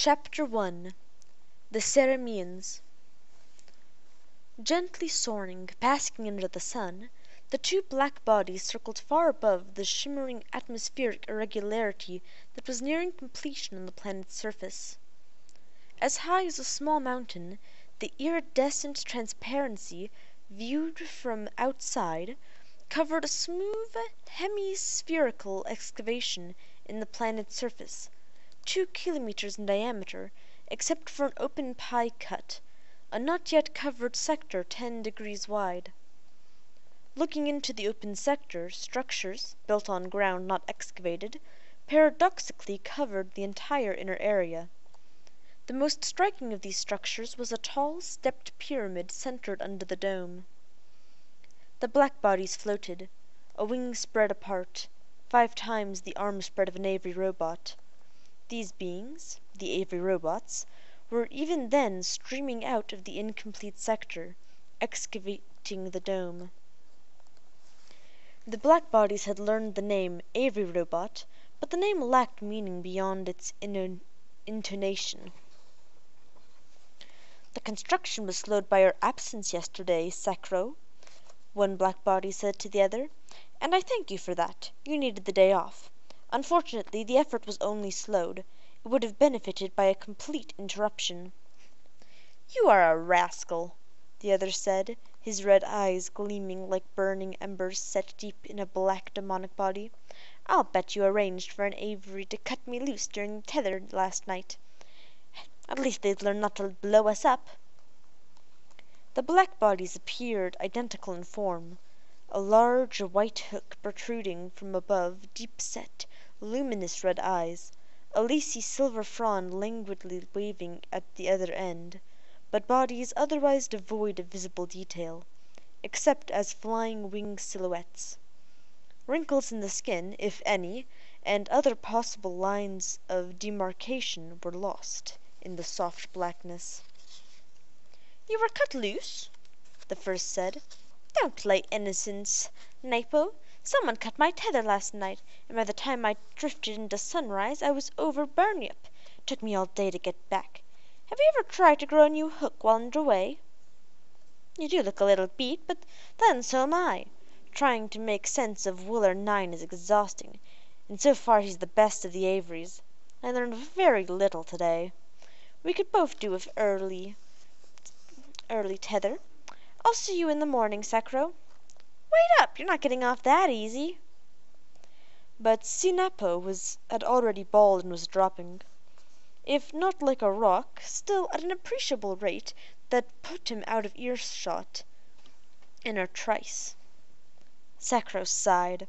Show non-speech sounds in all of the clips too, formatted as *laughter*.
CHAPTER I THE CEREMIENS Gently soaring, basking under the sun, the two black bodies circled far above the shimmering atmospheric irregularity that was nearing completion on the planet's surface. As high as a small mountain, the iridescent transparency, viewed from outside, covered a smooth hemispherical excavation in the planet's surface, two kilometers in diameter, except for an open pie cut, a not yet covered sector ten degrees wide. Looking into the open sector, structures, built on ground not excavated, paradoxically covered the entire inner area. The most striking of these structures was a tall, stepped pyramid centered under the dome. The black bodies floated, a wing spread apart, five times the arm spread of an Avery robot. These beings, the Avery robots, were even then streaming out of the incomplete sector, excavating the dome. The black bodies had learned the name Avery robot, but the name lacked meaning beyond its intonation. "The construction was slowed by your absence yesterday, Sacro," one black body said to the other, "and I thank you for that. You needed the day off. Unfortunately the effort was only slowed. It would have benefited by a complete interruption." "You are a rascal," the other said, his red eyes gleaming like burning embers set deep in a black demonic body. "I'll bet you arranged for an Avery to cut me loose during the tether last night. At least they'd learn not to blow us up." The black bodies appeared identical in form a large white hook protruding from above deep set, luminous red eyes, a lacy silver frond languidly waving at the other end, but bodies otherwise devoid of visible detail, except as flying wing silhouettes. Wrinkles in the skin, if any, and other possible lines of demarcation were lost in the soft blackness. "You were cut loose?" the first said. "Don't play innocence, Naipo. Someone cut my tether last night, and by the time I drifted into Sunrise I was over Bunyip. It took me all day to get back. Have you ever tried to grow a new hook while under way?" "You do look a little beat, but then so am I. Trying to make sense of Wohler Nine is exhausting, and so far he's the best of the Averys. I learned very little today. We could both do with early early tether. I'll see you in the morning, Sacro." "Wait up! You're not getting off that easy." But Sinapo was had already bawled and was dropping. If not like a rock, still at an appreciable rate that put him out of earshot in a trice. Sacro sighed.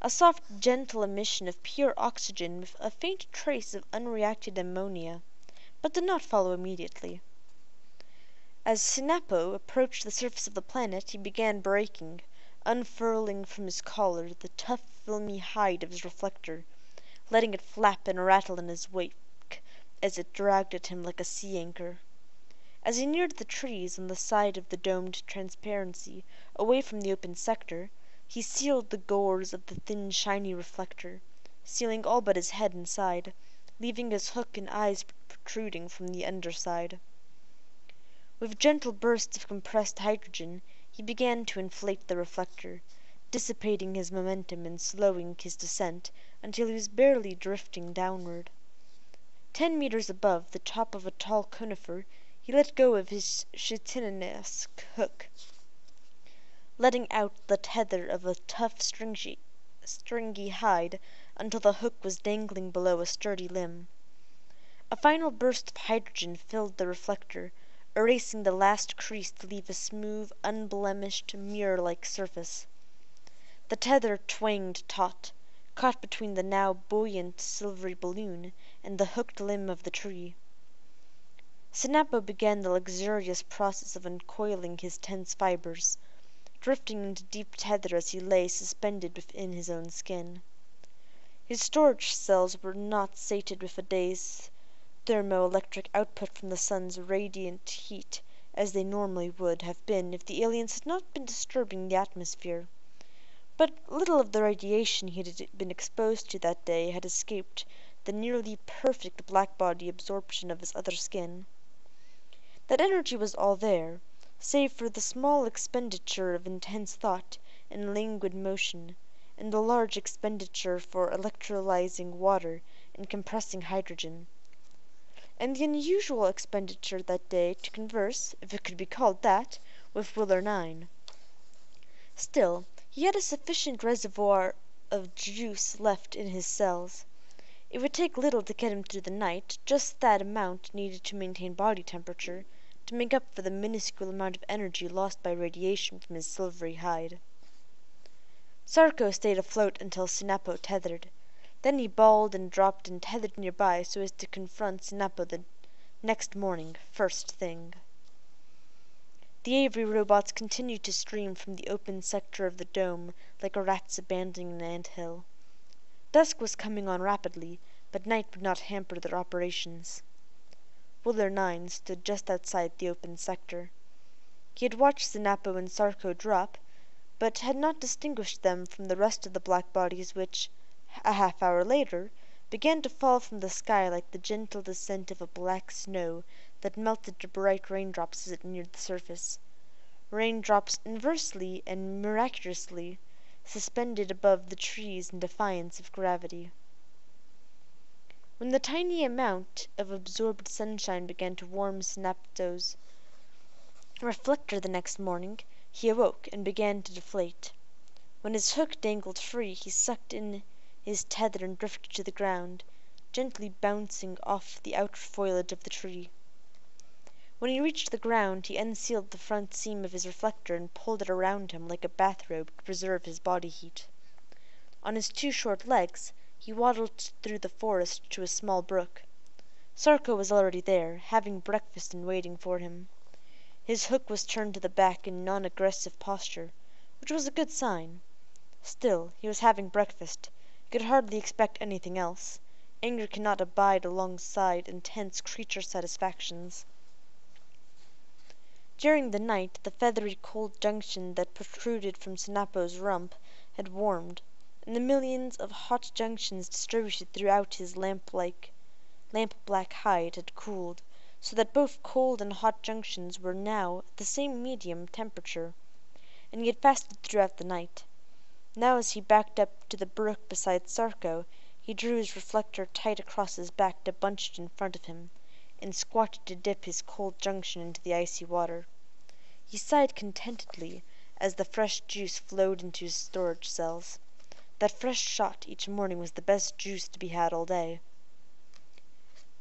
A soft gentle emission of pure oxygen with a faint trace of unreacted ammonia but did not follow immediately. As Sinapo approached the surface of the planet he began breaking, unfurling from his collar the tough filmy hide of his reflector, letting it flap and rattle in his wake as it dragged at him like a sea anchor. As he neared the trees on the side of the domed transparency, away from the open sector, he sealed the gores of the thin shiny reflector, sealing all but his head inside leaving his hook and eyes protruding from the under side. With gentle bursts of compressed hydrogen he began to inflate the reflector, dissipating his momentum and slowing his descent until he was barely drifting downward. Ten meters above the top of a tall conifer he let go of his chitinaesque hook, letting out the tether of a tough stringy hide until the hook was dangling below a sturdy limb. A final burst of hydrogen filled the reflector, erasing the last crease to leave a smooth, unblemished, mirror like surface. The tether twanged taut, caught between the now buoyant silvery balloon and the hooked limb of the tree. Sinapo began the luxurious process of uncoiling his tense fibers, drifting into deep tether as he lay suspended within his own skin. His storage cells were not sated with a day's thermo electric output from the sun's radiant heat as they normally would have been if the aliens had not been disturbing the atmosphere. But little of the radiation he had been exposed to that day had escaped the nearly perfect black body absorption of his other skin. That energy was all there, save for the small expenditure of intense thought and languid motion, and the large expenditure for electrolyzing water and compressing hydrogen and the unusual expenditure that day to converse, if it could be called that, with Will o' Nine. Still, he had a sufficient reservoir of juice left in his cells. It would take little to get him through the night, just that amount needed to maintain body temperature, to make up for the minuscule amount of energy lost by radiation from his silvery hide. Sarko stayed afloat until Sinapo tethered. Then he bawled and dropped and tethered nearby so as to confront Sinapo the next morning, first thing. The Avery robots continued to stream from the open sector of the dome like rats abandoning an ant hill. Dusk was coming on rapidly, but night would not hamper their operations. Wohler 9 stood just outside the open sector. He had watched Sinapo and Sarko drop, but had not distinguished them from the rest of the black bodies which a half hour later, began to fall from the sky like the gentle descent of a black snow that melted to bright raindrops as it neared the surface raindrops inversely and miraculously suspended above the trees in defiance of gravity. When the tiny amount of absorbed sunshine began to warm Sinapto's reflector the next morning, he awoke and began to deflate. When his hook dangled free, he sucked in his tether and drifted to the ground, gently bouncing off the outer foliage of the tree. When he reached the ground he unsealed the front seam of his reflector and pulled it around him like a bathrobe to preserve his body heat. On his two short legs he waddled through the forest to a small brook. Sarko was already there, having breakfast and waiting for him. His hook was turned to the back in non aggressive posture, which was a good sign. Still, he was having breakfast could hardly expect anything else. Anger cannot abide alongside intense creature satisfactions. During the night the feathery cold junction that protruded from Sinapo's rump had warmed, and the millions of hot junctions distributed throughout his lamp like lamp black hide had cooled, so that both cold and hot junctions were now at the same medium temperature, and he had fasted throughout the night. Now as he backed up to the brook beside Sarko, he drew his reflector tight across his back to bunch it in front of him, and squatted to dip his cold junction into the icy water. He sighed contentedly as the fresh juice flowed into his storage cells. That fresh shot each morning was the best juice to be had all day.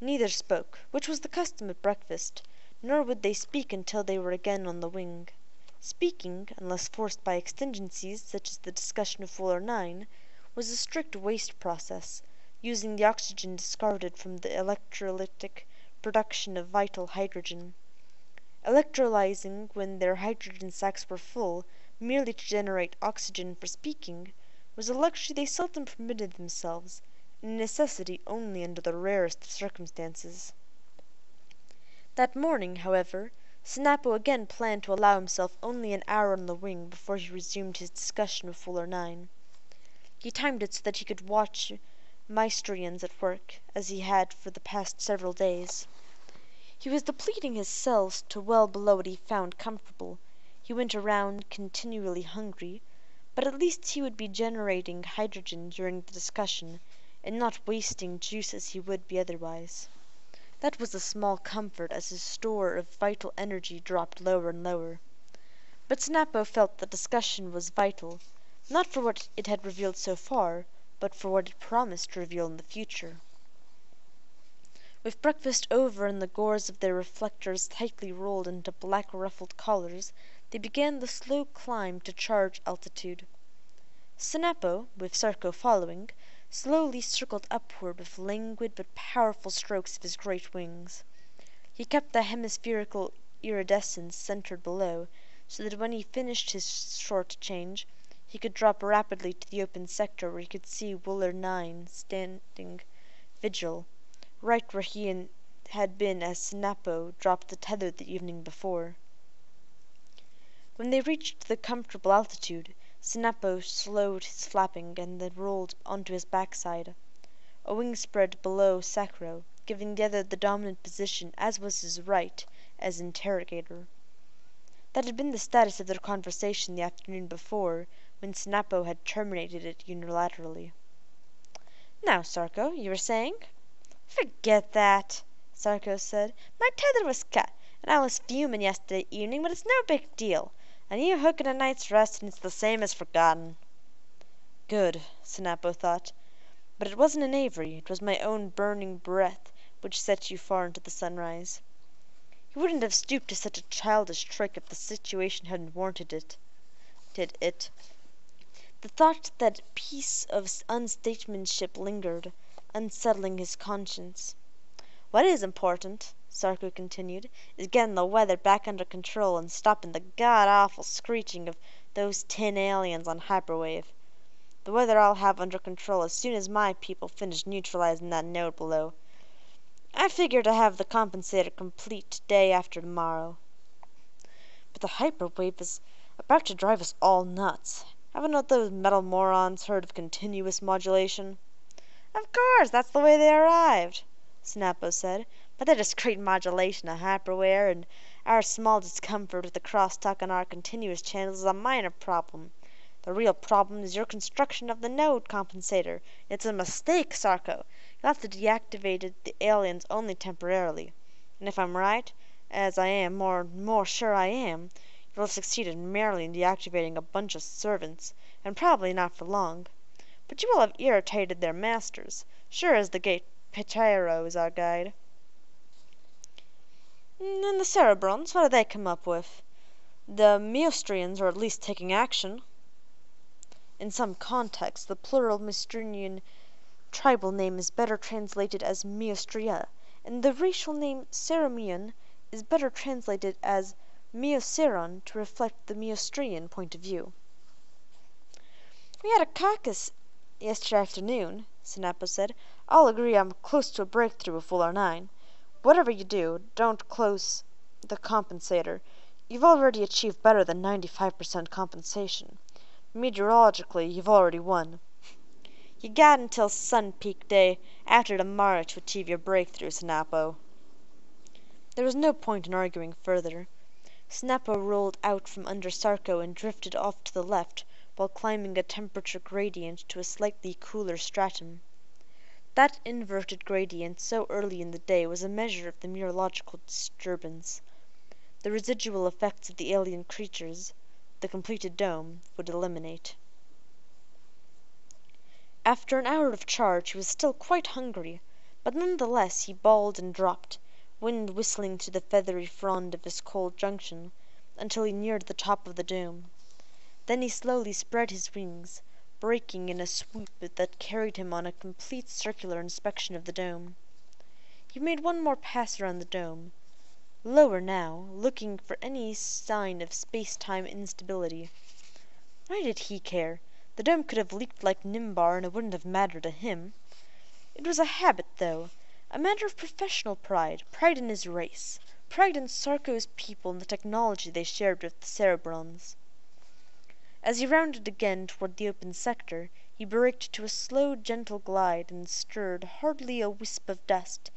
Neither spoke, which was the custom at breakfast, nor would they speak until they were again on the wing. Speaking, unless forced by exigencies such as the discussion of Fuller 9, was a strict waste process, using the oxygen discarded from the electrolytic production of vital hydrogen. Electrolyzing when their hydrogen sacs were full, merely to generate oxygen for speaking, was a luxury they seldom permitted themselves, and a necessity only under the rarest circumstances. That morning, however, Sinapo again planned to allow himself only an hour on the wing before he resumed his discussion with Fuller 9. He timed it so that he could watch Maestrians at work, as he had for the past several days. He was depleting his cells to well below what he found comfortable. He went around continually hungry, but at least he would be generating hydrogen during the discussion and not wasting juice as he would be otherwise. That was a small comfort as his store of vital energy dropped lower and lower. But Snappo felt that discussion was vital, not for what it had revealed so far, but for what it promised to reveal in the future. With breakfast over and the gores of their reflectors tightly rolled into black ruffled collars, they began the slow climb to charge altitude. Sinapo, with Sarko following, slowly circled upward with languid but powerful strokes of his great wings. He kept the hemispherical iridescence centered below, so that when he finished his short change, he could drop rapidly to the open sector where he could see Wohler 9 standing vigil, right where he had been as Sinapo dropped the tether the evening before. When they reached the comfortable altitude, Sinapo slowed his flapping and then rolled onto his backside. a wing spread below Sacro, giving the other the dominant position, as was his right, as interrogator. That had been the status of their conversation the afternoon before, when Snappo had terminated it unilaterally. "Now, Sarko, you were saying?" "Forget that," Sarko said. "My tether was cut, and I was fuming yesterday evening, but it's no big deal. A new hook and a night's rest and it's the same as forgotten." Good, Snappo thought. But it wasn't an Avery, it was my own burning breath which set you far into the sunrise. He wouldn't have stooped to such a childish trick if the situation hadn't warranted it. Did it? The thought that piece of unstatesmanship lingered, unsettling his conscience. "What is important," Sarko continued, "is getting the weather back under control and stopping the god awful screeching of those tin aliens on hyperwave. The weather I'll have under control as soon as my people finish neutralizing that node below. I figure to have the compensator complete day after tomorrow." "But the hyperwave is about to drive us all nuts. Haven't those metal morons heard of continuous modulation?" "Of course, that's the way they arrived," Snappo said. "But their discrete modulation of hyperwave and our small discomfort with the crosstalk on our continuous channels is a minor problem. The real problem is your construction of the node compensator. It's a mistake, Sarko. You'll have to deactivate the aliens only temporarily. And if I'm right, as I am more and more sure I am, you'll have succeeded merely in deactivating a bunch of servants, and probably not for long. But you will have irritated their masters, sure as the great Ptero is our guide." Mm, "And the Cerebrons, what do they come up with? The Maeostrians are at least taking action." In some contexts the plural Maeostrian tribal name is better translated as Maeostria, and the racial name Ceromian is better translated as Maeoceron to reflect the Maeostrian point of view. "We had a caucus yesterday afternoon," Snappo said. "I'll agree I'm close to a breakthrough Fuller 9. Whatever you do, don't close the compensator. You've already achieved better than 95% compensation. Meteorologically you've already won. You got until sun peak day after tomorrow to achieve your breakthrough, Snappo." There was no point in arguing further. Snappo rolled out from under Sarko and drifted off to the left while climbing a temperature gradient to a slightly cooler stratum. That inverted gradient so early in the day was a measure of the meteorological disturbance. The residual effects of the alien creatures the completed dome would eliminate. After an hour of charge he was still quite hungry, but none the less he bawled and dropped, wind whistling through the feathery frond of his cold junction, until he neared the top of the dome. Then he slowly spread his wings, breaking in a swoop that carried him on a complete circular inspection of the dome. He made one more pass around the dome lower now, looking for any sign of space time instability. Why did he care? The dome could have leaked like Nimbar and it wouldn't have mattered to him. It was a habit, though, a matter of professional pride, pride in his race, pride in Sarko's people and the technology they shared with the Cerebrons. As he rounded again toward the open sector, he braked to a slow, gentle glide and stirred hardly a wisp of dust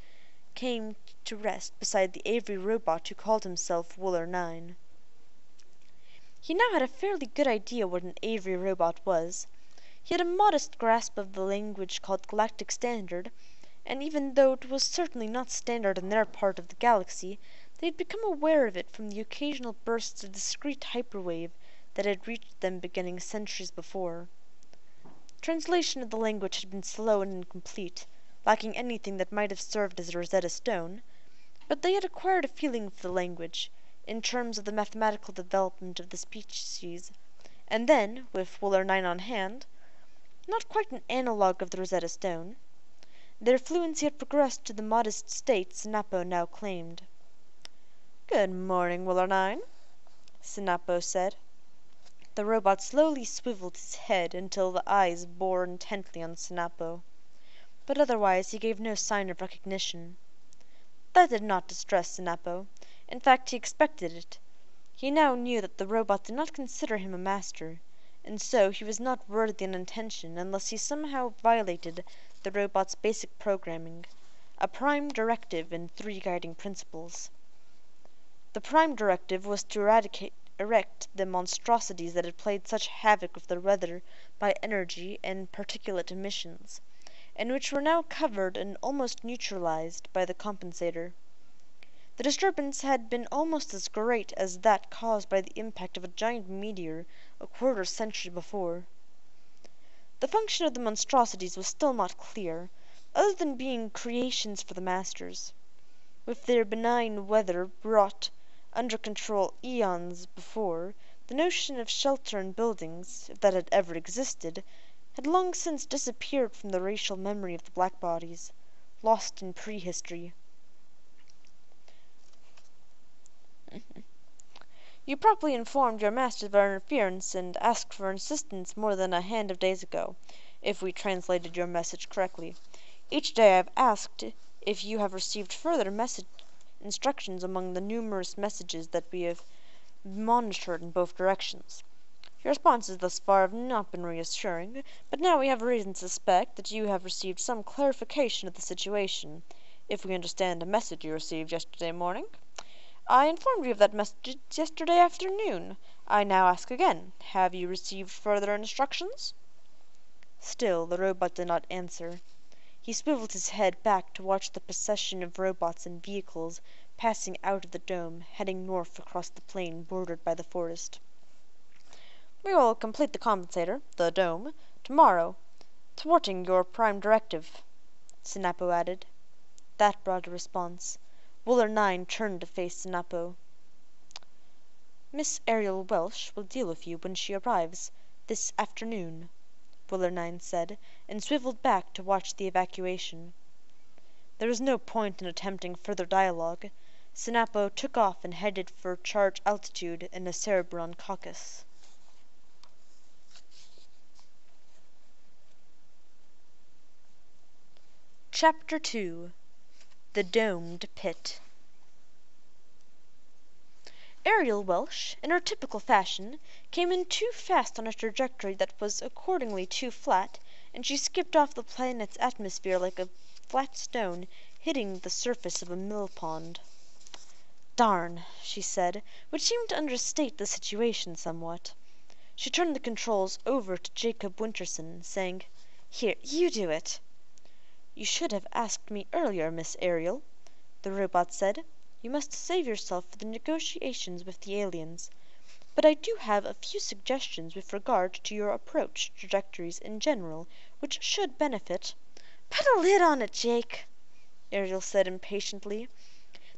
came to rest beside the Avery robot who called himself Wohler 9. He now had a fairly good idea what an Avery robot was. He had a modest grasp of the language called Galactic Standard, and even though it was certainly not standard in their part of the galaxy, they had become aware of it from the occasional bursts of discrete hyperwave that had reached them beginning centuries before. Translation of the language had been slow and incomplete lacking anything that might have served as a Rosetta Stone, but they had acquired a feeling for the language, in terms of the mathematical development of the species, and then, with Wohler 9 on hand, not quite an analogue of the Rosetta Stone, their fluency had progressed to the modest state Snappo now claimed. "Good morning, Wohler 9," Snappo said. The robot slowly swiveled his head until the eyes bore intently on Snappo but otherwise he gave no sign of recognition. That did not distress Snappo. In fact he expected it. He now knew that the robot did not consider him a master, and so he was not worthy in intention unless he somehow violated the robot's basic programming, a prime directive and three guiding principles. The prime directive was to eradicate erect the monstrosities that had played such havoc with the weather by energy and particulate emissions, and which were now covered and almost neutralized by the compensator. The disturbance had been almost as great as that caused by the impact of a giant meteor a quarter century before. The function of the monstrosities was still not clear, other than being creations for the masters. With their benign weather brought under control eons before, the notion of shelter in buildings, if that had ever existed, had long since disappeared from the racial memory of the black bodies, lost in prehistory. You promptly informed your master of our interference and asked for assistance more than a hand of days ago, if we translated your message correctly. Each day I have asked if you have received further message instructions among the numerous messages that we have monitored in both directions. Your responses thus far have not been reassuring, but now we have reason to suspect that you have received some clarification of the situation, if we understand a message you received yesterday morning. I informed you of that message yesterday afternoon. I now ask again, have you received further instructions?" Still the robot did not answer. He swiveled his head back to watch the procession of robots and vehicles passing out of the dome, heading north across the plain bordered by the forest. "We will complete the compensator the dome tomorrow, thwarting your prime directive," Sinapo added. That brought a response. Wohler 9 turned to face Sinapo. "Miss Ariel Welsh will deal with you when she arrives this afternoon," 9 said, and swiveled back to watch the evacuation. There was no point in attempting further dialogue. Sinapo took off and headed for charge altitude in a Cerebron caucus. Chapter 2 The Domed Pit Ariel Welsh, in her typical fashion, came in too fast on a trajectory that was accordingly too flat, and she skipped off the planet's atmosphere like a flat stone hitting the surface of a mill pond. "Darn," she said, which seemed to understate the situation somewhat. She turned the controls over to Jacob Winterson, saying, "Here, you do it." "You should have asked me earlier, Miss Ariel," the robot said. "You must save yourself for the negotiations with the aliens. But I do have a few suggestions with regard to your approach trajectories in general which should benefit *laughs* "Put a lid on it, Jake," Ariel said impatiently.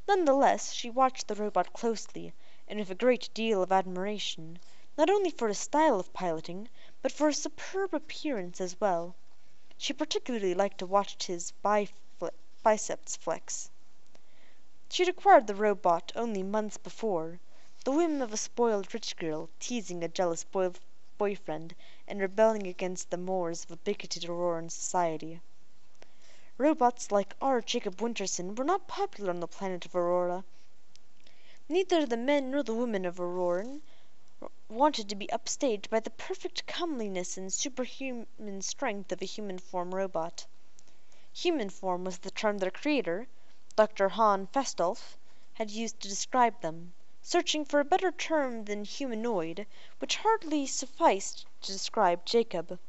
None the less she watched the robot closely, and with a great deal of admiration, not only for his style of piloting, but for his superb appearance as well. She particularly liked to watch his biceps flex. She had acquired the robot only months before, the whim of a spoiled rich girl teasing a jealous boy boyfriend and rebelling against the mores of a bigoted Auroran society. Robots like our Jacob Winterson were not popular on the planet of Aurora. Neither the men nor the women of Auroran wanted to be upstaged by the perfect comeliness and superhuman strength of a human form robot. Human form was the term their creator, Dr. Han Fastolfe, had used to describe them, searching for a better term than humanoid, which hardly sufficed to describe Jacob.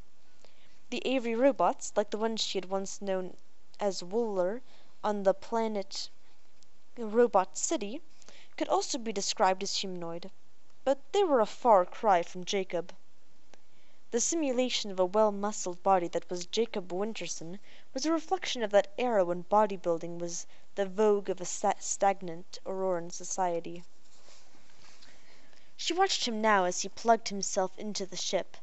The Avery robots, like the ones she had once known as Wohler on the planet Robot City, could also be described as humanoid, but they were a far cry from Jacob. The simulation of a well muscled body that was Jacob Winterson was a reflection of that era when bodybuilding was the vogue of a stagnant Auroran society. She watched him now as he plugged himself into the ship,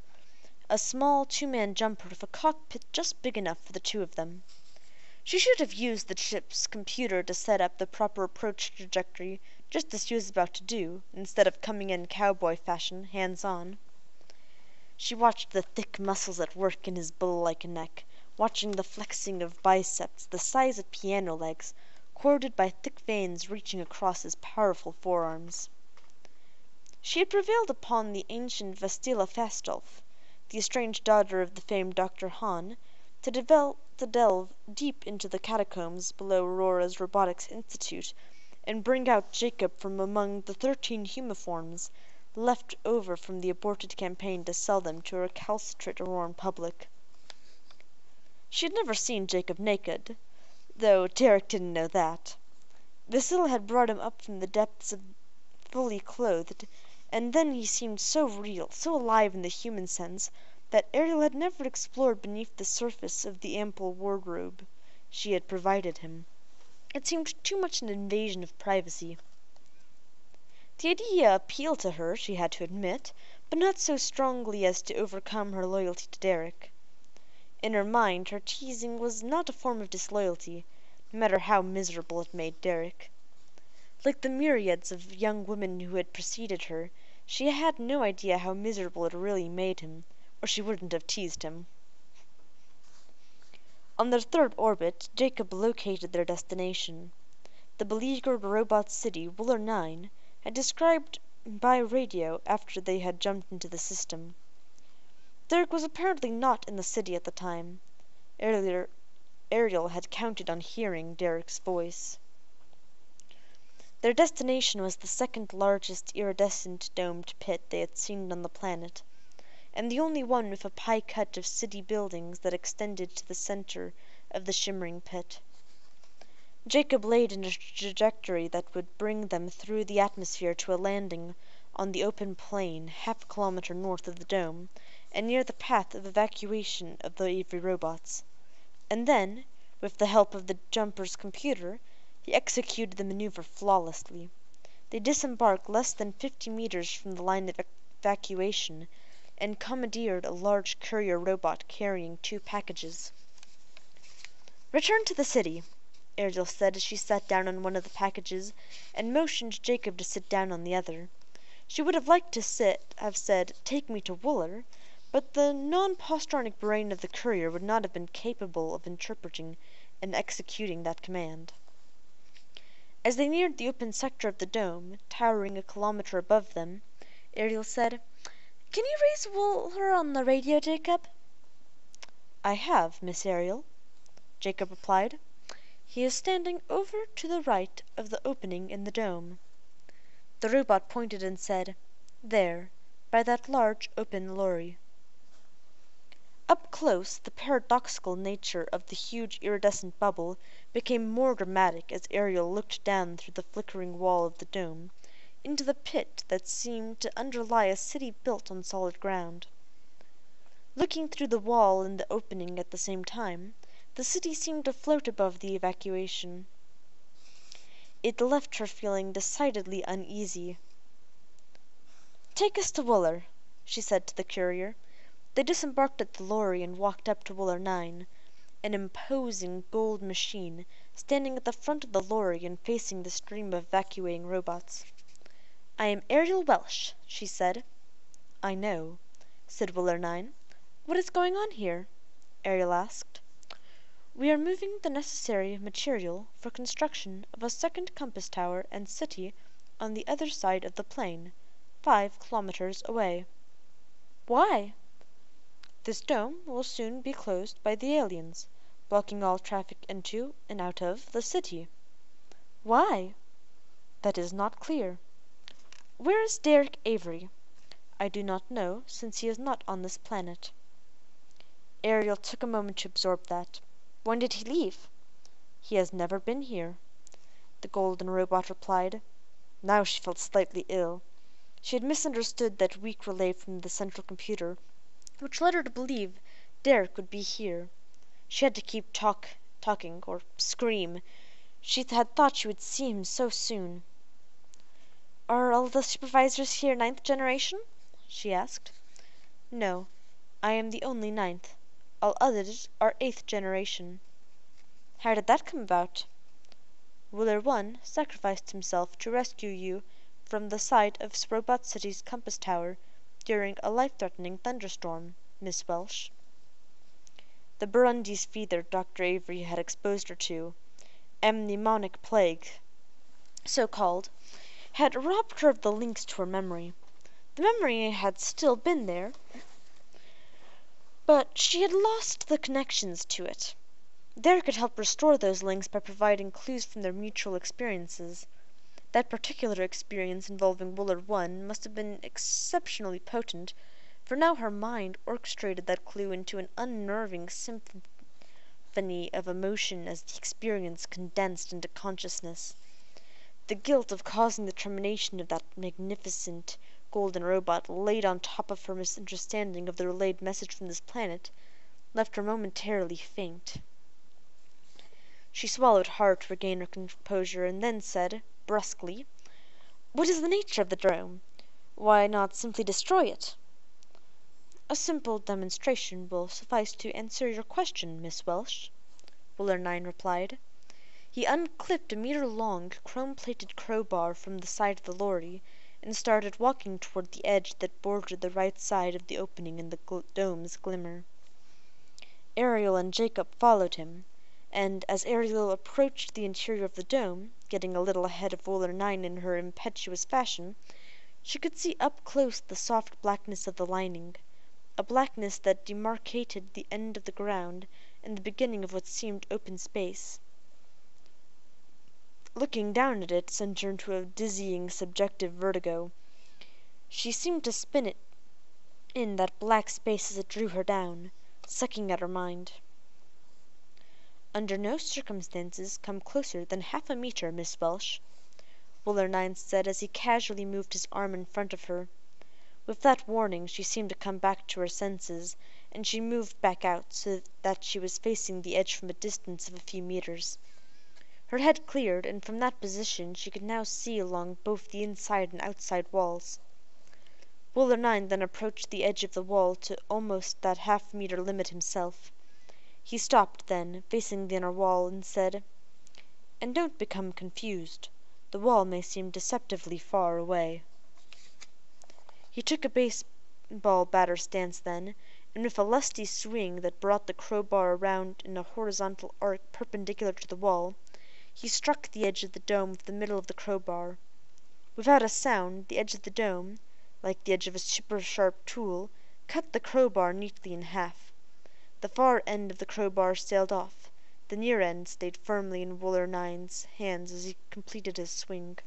a small two man jumper with a cockpit just big enough for the two of them. She should have used the ship's computer to set up the proper approach trajectory, just as she was about to do, instead of coming in cowboy fashion, hands on. She watched the thick muscles at work in his bull-like neck, watching the flexing of biceps the size of piano legs, corded by thick veins reaching across his powerful forearms. She had prevailed upon the ancient Vasilia Fastolfe, the estranged daughter of the famed Dr. Han, to delve deep into the catacombs below Aurora's Robotics Institute and bring out Jacob from among the thirteen humiforms left over from the aborted campaign to sell them to a recalcitrant Auroran public. She had never seen Jacob naked, though Derec didn't know that. Vasilia had brought him up from the depths of fully clothed, and then he seemed so real, so alive in the human sense, that Ariel had never explored beneath the surface of the ample wardrobe she had provided him. It seemed too much an invasion of privacy. The idea appealed to her, she had to admit, but not so strongly as to overcome her loyalty to Derec. In her mind her teasing was not a form of disloyalty, no matter how miserable it made Derec. Like the myriads of young women who had preceded her, she had no idea how miserable it really made him, or she wouldn't have teased him. On their third orbit, Jacob located their destination. The beleaguered robot city, Wooler 9, had described by radio after they had jumped into the system. Derec was apparently not in the city at the time. Earlier, Ariel had counted on hearing Derec's voice. Their destination was the second largest iridescent domed pit they had seen on the planet and the only one with a pie cut of city buildings that extended to the center of the shimmering pit. Jacob laid in a trajectory that would bring them through the atmosphere to a landing on the open plain half a kilometer north of the dome and near the path of evacuation of the Avery robots. And then, with the help of the jumper's computer, he executed the maneuver flawlessly. They disembarked less than fifty meters from the line of evacuation and commandeered a large courier robot carrying two packages. "Return to the city," Ariel said as she sat down on one of the packages and motioned Jacob to sit down on the other. She would have liked to sit, have said, "Take me to Wohler," but the non positronic brain of the courier would not have been capable of interpreting and executing that command. As they neared the open sector of the dome, towering a kilometer above them, Ariel said. Can you raise Wohler on the radio, Jacob?" "I have, Miss Ariel," Jacob replied. "He is standing over to the right of the opening in the dome." The robot pointed and said, "There, by that large open lorry." Up close the paradoxical nature of the huge iridescent bubble became more dramatic as Ariel looked down through the flickering wall of the dome into the pit that seemed to underlie a city built on solid ground. Looking through the wall and the opening at the same time, the city seemed to float above the evacuation. It left her feeling decidedly uneasy. "Take us to Wohler," she said to the courier. They disembarked at the lorry and walked up to Wohler 9, an imposing gold machine standing at the front of the lorry and facing the stream of evacuating robots. "I am Ariel Welsh," she said. "I know," said Wohler 9. "What is going on here?" Ariel asked. "We are moving the necessary material for construction of a second compass tower and city on the other side of the plain, five kilometers away." "Why?" "This dome will soon be closed by the aliens, blocking all traffic into and out of the city." "Why?" "That is not clear. Where is Derec Avery? I do not know, since he is not on this planet." Ariel took a moment to absorb that. When did he leave? He has never been here, the golden robot replied. Now she felt slightly ill. She had misunderstood that weak relay from the central computer, which led her to believe Derec would be here. She had to keep talk, talking, or scream. She had thought she would see him so soon. "Are all the supervisors here ninth generation?" she asked. "No, I am the only ninth. All others are eighth generation." "How did that come about?" "Wohler One sacrificed himself to rescue you from the site of Robot City's compass tower during a life threatening thunderstorm, Miss Welsh." The Burundi's fever Dr. Avery had exposed her to, amnemonic plague, so called had robbed her of the links to her memory. The memory had still been there, but she had lost the connections to it. There could help restore those links by providing clues from their mutual experiences. That particular experience involving Willard One must have been exceptionally potent, for now her mind orchestrated that clue into an unnerving symphony of emotion as the experience condensed into consciousness. The guilt of causing the termination of that magnificent golden robot laid on top of her misunderstanding of the relayed message from this planet left her momentarily faint. She swallowed hard to regain her composure, and then said, brusquely: "What is the nature of the Drome? Why not simply destroy it?" "A simple demonstration will suffice to answer your question, Miss Welsh," Nine replied. He unclipped a meter long, chrome plated crowbar from the side of the lorry and started walking toward the edge that bordered the right side of the opening in the dome's glimmer. Ariel and Jacob followed him and as Ariel approached the interior of the dome, getting a little ahead of 9 in her impetuous fashion, she could see up close the soft blackness of the lining, a blackness that demarcated the end of the ground and the beginning of what seemed open space. Looking down at it sent her into a dizzying subjective vertigo. She seemed to spin it in that black space as it drew her down, sucking at her mind. "Under no circumstances come closer than half a meter, Miss Welsh," Wohler 9 said as he casually moved his arm in front of her. With that warning she seemed to come back to her senses, and she moved back out so that she was facing the edge from a distance of a few meters. Her head cleared, and from that position she could now see along both the inside and outside walls. Wohler 9 then approached the edge of the wall to almost that half meter limit himself. He stopped then, facing the inner wall, and said, "And don't become confused. The wall may seem deceptively far away." He took a baseball batter stance then, and with a lusty swing that brought the crowbar around in a horizontal arc perpendicular to the wall, he struck the edge of the dome with the middle of the crowbar. Without a sound, the edge of the dome, like the edge of a super sharp tool, cut the crowbar neatly in half. The far end of the crowbar sailed off; the near end stayed firmly in Wohler 9's hands as he completed his swing.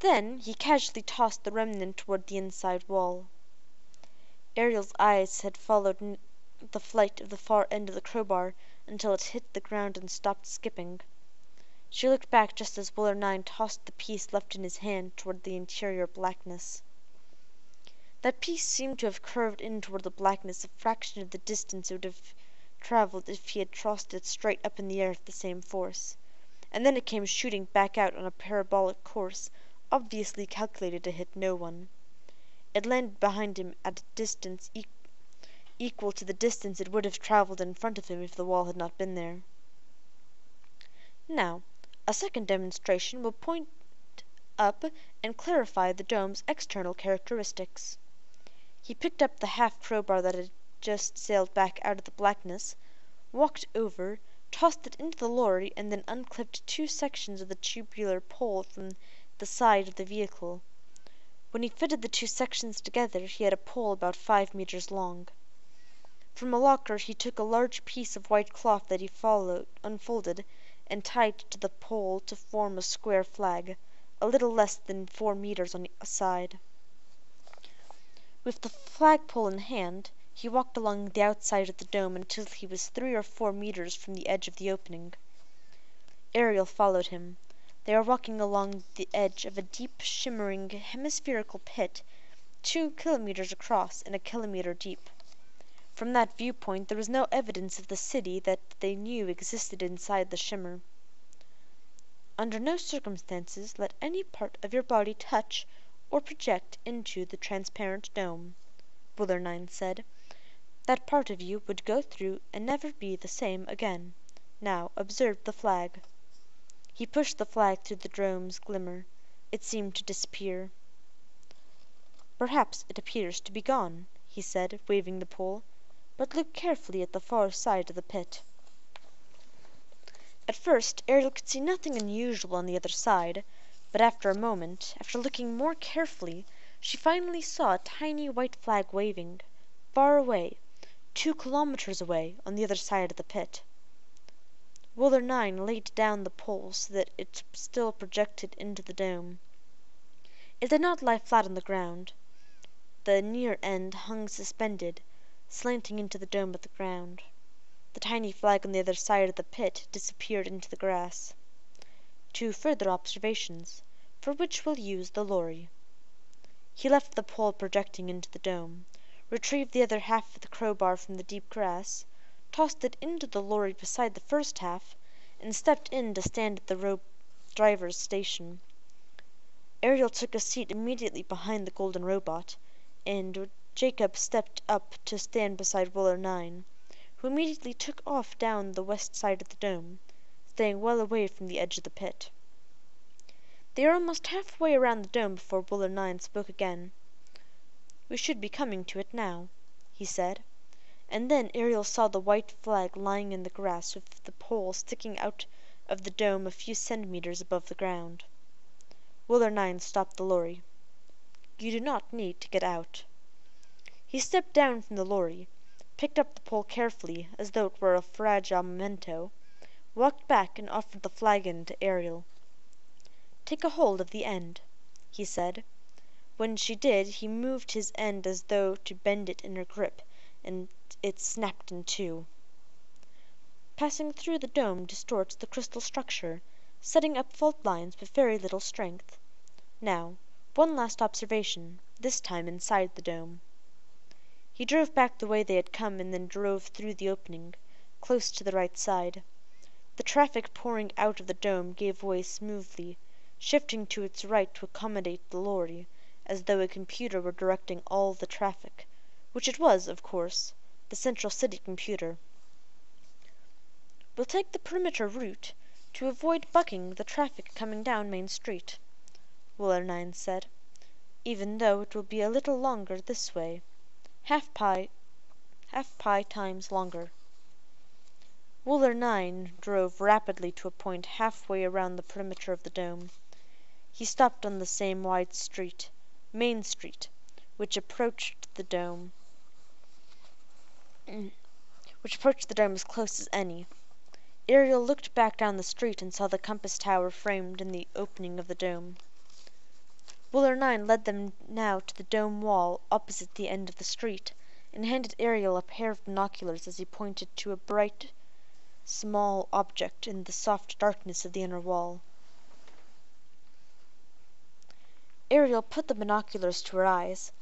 Then he casually tossed the remnant toward the inside wall. Ariel's eyes had followed the flight of the far end of the crowbar until it hit the ground and stopped skipping. She looked back just as Wohler 9 tossed the piece left in his hand toward the interior blackness. That piece seemed to have curved in toward the blackness a fraction of the distance it would have traveled if he had tossed it straight up in the air with the same force, and then it came shooting back out on a parabolic course obviously calculated to hit no one. It landed behind him at a distance equal to the distance it would have traveled in front of him if the wall had not been there. Now, a second demonstration will point up and clarify the dome's external characteristics. He picked up the half crowbar that had just sailed back out of the blackness, walked over, tossed it into the lorry, and then unclipped two sections of the tubular pole from the side of the vehicle. When he fitted the two sections together he had a pole about five meters long. From a locker he took a large piece of white cloth that he followed, unfolded, and tied to the pole to form a square flag, a little less than four meters on a side. With the flagpole in hand, he walked along the outside of the dome until he was three or four meters from the edge of the opening. Ariel followed him. They were walking along the edge of a deep, shimmering, hemispherical pit two kilometers across and a kilometer deep. From that viewpoint there was no evidence of the city that they knew existed inside the shimmer. Under no circumstances let any part of your body touch or project into the transparent dome, 9 said. That part of you would go through and never be the same again. Now observe the flag. He pushed the flag through the dome's glimmer. It seemed to disappear. Perhaps it appears to be gone, he said, waving the pole, but look carefully at the far side of the pit. At first Ariel could see nothing unusual on the other side. But after a moment, after looking more carefully, she finally saw a tiny white flag waving, far away, two kilometres away on the other side of the pit. Wohler 9 laid down the pole so that it still projected into the dome. It did not lie flat on the ground. The near end hung suspended, slanting into the dome of the ground. The tiny flag on the other side of the pit disappeared into the grass. Two further observations, for which we'll use the lorry. He left the pole projecting into the dome, retrieved the other half of the crowbar from the deep grass, tossed it into the lorry beside the first half, and stepped in to stand at the rope driver's station. Ariel took a seat immediately behind the golden robot, and Jacob stepped up to stand beside Wohler 9, who immediately took off down the west side of the dome, staying well away from the edge of the pit. They were almost half way around the dome before Wohler 9 spoke again. "We should be coming to it now," he said, and then Ariel saw the white flag lying in the grass with the pole sticking out of the dome a few centimeters above the ground. Wohler 9 stopped the lorry. "You do not need to get out." He stepped down from the lorry, picked up the pole carefully as though it were a fragile memento, walked back and offered the flagon to Ariel. "Take a hold of the end," he said. When she did he moved his end as though to bend it in her grip, and it snapped in two. Passing through the dome distorts the crystal structure, setting up fault lines with very little strength. Now, one last observation, this time inside the dome. He drove back the way they had come and then drove through the opening, close to the right side. The traffic pouring out of the dome gave way smoothly shifting to its right to accommodate the lorry, as though a computer were directing all the traffic, which it was, of course, the Central City computer. We'll take the perimeter route to avoid bucking the traffic coming down Main Street, 9 said, even though it will be a little longer this way. Half pi times longer. Wohler 9 drove rapidly to a point halfway around the perimeter of the dome. He stopped on the same wide street, Main Street, which approached the dome *clears throat* which approached the dome as close as any. Ariel looked back down the street and saw the compass tower framed in the opening of the dome. Wohler 9 led them now to the dome wall opposite the end of the street, and handed Ariel a pair of binoculars as he pointed to a bright, small object in the soft darkness of the inner wall. Ariel put the binoculars to her eyes,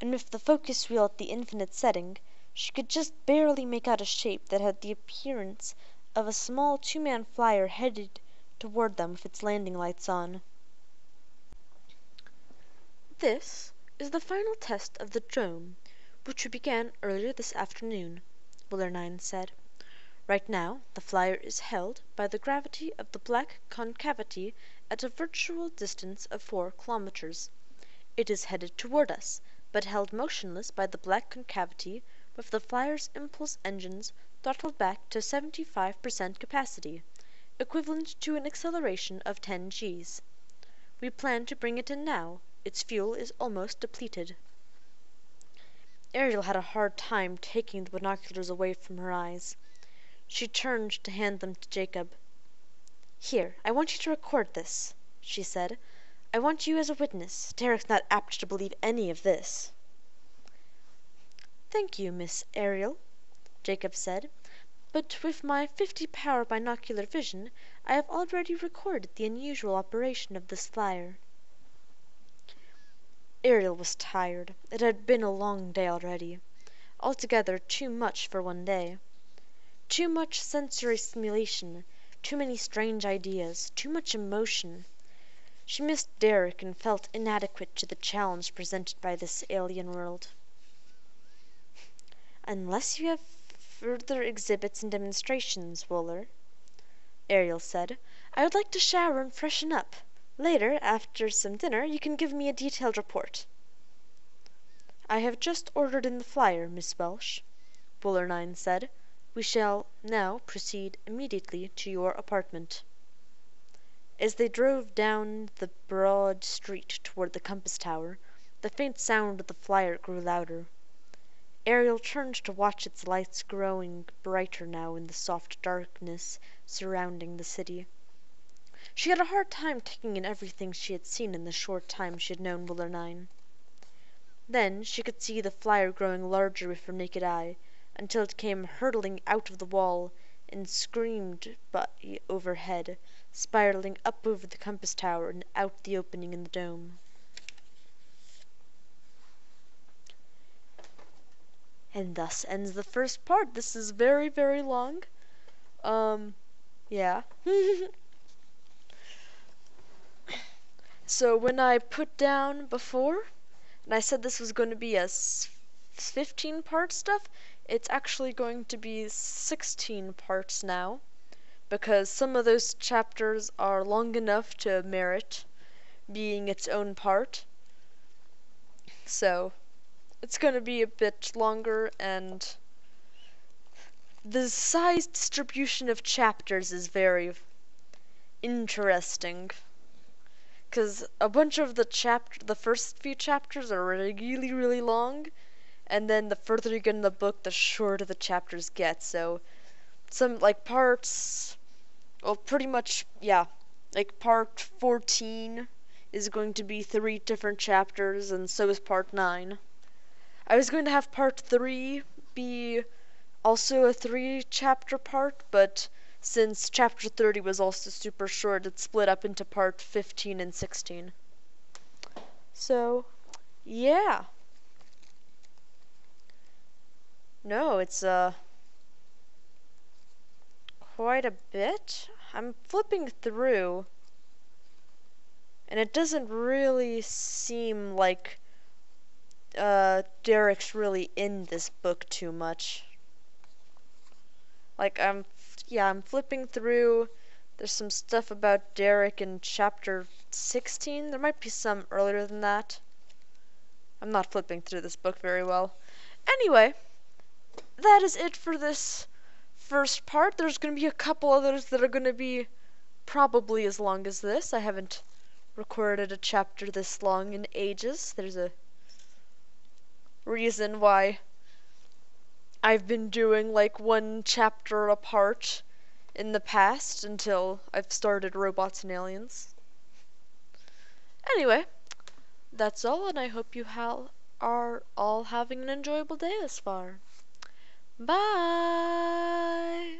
and with the focus wheel at the infinite setting, she could just barely make out a shape that had the appearance of a small two man flyer headed toward them with its landing lights on. This is the final test of the drone, which we began earlier this afternoon, 9 said. Right now, the flyer is held by the gravity of the black concavity at a virtual distance of four kilometers. It is headed toward us, but held motionless by the black concavity with the flyer's impulse engines throttled back to 75% capacity, equivalent to an acceleration of 10 g's. We plan to bring it in now. Its fuel is almost depleted. Ariel had a hard time taking the binoculars away from her eyes. She turned to hand them to Jacob. "Here, I want you to record this," she said. "I want you as a witness. Derec's not apt to believe any of this." "Thank you, Miss Ariel," Jacob said, "but with my fifty power binocular vision I have already recorded the unusual operation of this flyer." Ariel was tired. It had been a long day already. Altogether too much for one day. Too much sensory stimulation, too many strange ideas, too much emotion. She missed Derec and felt inadequate to the challenge presented by this alien world. "Unless you have further exhibits and demonstrations, Wohler," Ariel said, "I would like to shower and freshen up. Later, after some dinner, you can give me a detailed report." "I have just ordered in the flyer, Miss Welsh," Wohler 9 said. We shall now proceed immediately to your apartment." As they drove down the broad street toward the compass tower, the faint sound of the flyer grew louder. Ariel turned to watch its lights growing brighter now in the soft darkness surrounding the city. She had a hard time taking in everything she had seen in the short time she had known Wohler 9. Then she could see the flyer growing larger with her naked eye, until it came hurtling out of the wall and screamed by overhead, spiraling up over the compass tower and out the opening in the dome. And thus ends the first part. This is very, very long. Um, yeah. *laughs* so when I put down before, and I said this was going to be a 15 part stuff, it's actually going to be 16 parts now because some of those chapters are long enough to merit being its own part. So, it's going to be a bit longer and the size distribution of chapters is very interesting because a bunch of the chapter the first few chapters are really really long and then the further you get in the book the shorter the chapters get so some like parts well pretty much yeah like part 14 is going to be three different chapters and so is part 9 I was going to have part three be also a three chapter part, but since chapter 30 was also super short, it split up into part 15 and 16. So, yeah. No, it's uh quite a bit. I'm flipping through and it doesn't really seem like uh, Derec's really in this book too much. Like I'm, yeah, I'm flipping through. There's some stuff about Derec in chapter 16. There might be some earlier than that. I'm not flipping through this book very well. Anyway, that is it for this first part. There's going to be a couple others that are going to be probably as long as this. I haven't recorded a chapter this long in ages. There's a reason why I've been doing like one chapter apart in the past until I've started Robots and Aliens. Anyway, that's all, and I hope you are all having an enjoyable day this far. Bye!